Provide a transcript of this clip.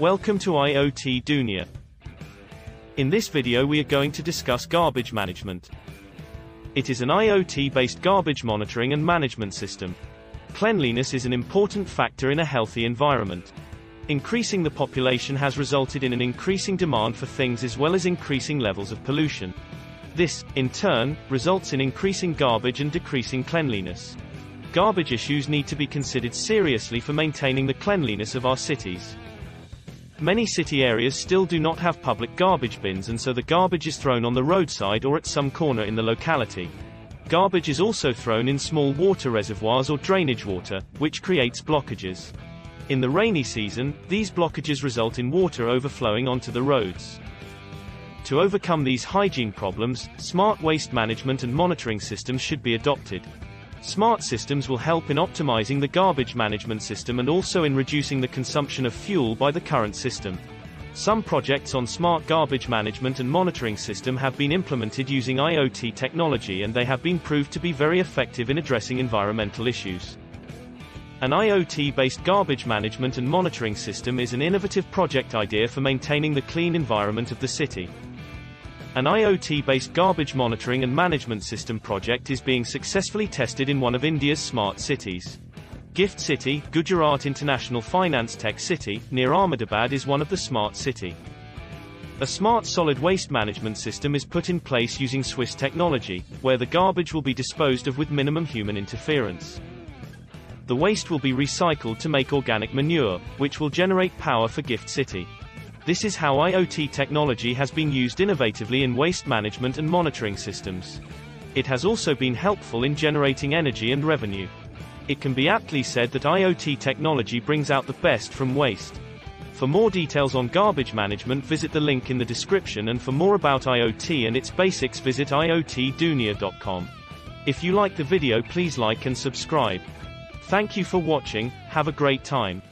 Welcome to IoT Dunia. In this video we are going to discuss garbage management. It is an IoT-based garbage monitoring and management system. Cleanliness is an important factor in a healthy environment. Increasing the population has resulted in an increasing demand for things as well as increasing levels of pollution. This, in turn, results in increasing garbage and decreasing cleanliness. Garbage issues need to be considered seriously for maintaining the cleanliness of our cities. Many city areas still do not have public garbage bins and so the garbage is thrown on the roadside or at some corner in the locality. Garbage is also thrown in small water reservoirs or drainage water, which creates blockages. In the rainy season, these blockages result in water overflowing onto the roads. To overcome these hygiene problems, smart waste management and monitoring systems should be adopted. Smart systems will help in optimizing the garbage management system and also in reducing the consumption of fuel by the current system. Some projects on smart garbage management and monitoring system have been implemented using IoT technology and they have been proved to be very effective in addressing environmental issues. An IoT-based garbage management and monitoring system is an innovative project idea for maintaining the clean environment of the city. An IoT-based garbage monitoring and management system project is being successfully tested in one of India's smart cities. Gift City, Gujarat International Finance Tech City, near Ahmedabad is one of the smart city. A smart solid waste management system is put in place using Swiss technology, where the garbage will be disposed of with minimum human interference. The waste will be recycled to make organic manure, which will generate power for Gift City. This is how IoT technology has been used innovatively in waste management and monitoring systems. It has also been helpful in generating energy and revenue. It can be aptly said that IoT technology brings out the best from waste. For more details on garbage management visit the link in the description and for more about IoT and its basics visit iotdunia.com. If you like the video please like and subscribe. Thank you for watching, have a great time.